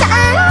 さ